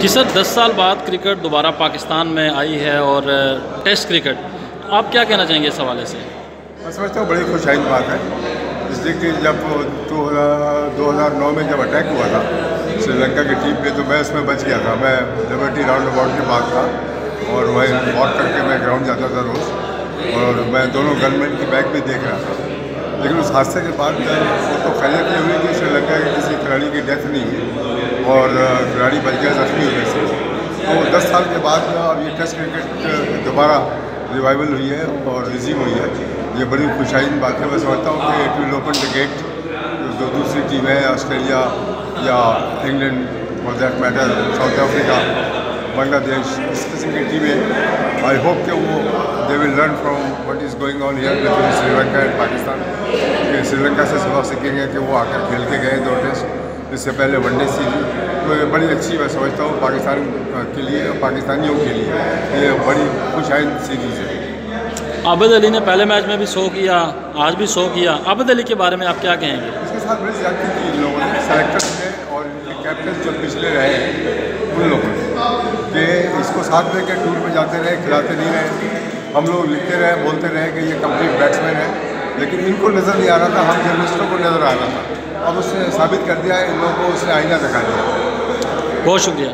जी sir, दस साल बाद क्रिकेट दोबारा पाकिस्तान में आई है और टेस्ट क्रिकेट। तो आप क्या कहना चाहेंगे इस हवाले से? मैं समझता हूँ बड़ी खुशाइन बात है। इसलिए कि जब दो हज़ार नौ में जब अटैक हुआ था, श्रीलंका की टीम पे तो मैं उसमें बच गया था। मैं लिबर्टी राउंड अबाउट के पास था और वहीं वॉक करके मैं ग्राउंड जाता था रोज़। और मैं दोनों गनमैन की बैग भी देख रहा था। लेकिन उस हादसे के बाद वो तो खैरियत ये हुई कि श्रीलंका के किसी खिलाड़ी की डेथ नहीं हुई। और खिलाड़ी बच गया जख्मी हुए से। तो दस साल के बाद अब ये टेस्ट क्रिकेट दोबारा रिवाइवल हुई है और रिज्यूम हुई है। ये बड़ी खुशाइन बात है। मैं समझता हूँ कि it will open the gate जो दूसरी टीम है ऑस्ट्रेलिया या England for that matter South Africa Bangladesh इस किस्म की टीमें आई होप कि वो they will learn from what is going on here between Sri Lanka and Pakistan कि श्रीलंका से सबक सीखेंगे कि वो आकर खेल के गए दो टेस्ट इससे पहले वनडे सीरीज़ तो ये बड़ी अच्छी मैं समझता हूँ पाकिस्तान के लिए पाकिस्तानियों के लिए ये बड़ी खुशाइन सीरीज़ है। आबिद अली ने पहले मैच में भी शो किया आज भी शो किया। आबद अली के बारे में आप क्या कहेंगे? इसके साथ बड़ी ज़्यादा की इन लोगों ने सेलेक्टर्स ने और कैप्टन जो पिछले रहे हैं उन लोगों ने कि इसको साथ लेकर टूर में जाते रहे खिलाते नहीं रहे। हम लोग लिखते रहे, बोलते रहे कि ये कंप्लीट बैट्समैन है, लेकिन इनको नज़र नहीं आ रहा था, हम जर्नलिस्टों को नज़र आ रहा था। अब उसने साबित कर दिया, इन लोगों को उसने आईना दिखा दिया। बहुत शुक्रिया।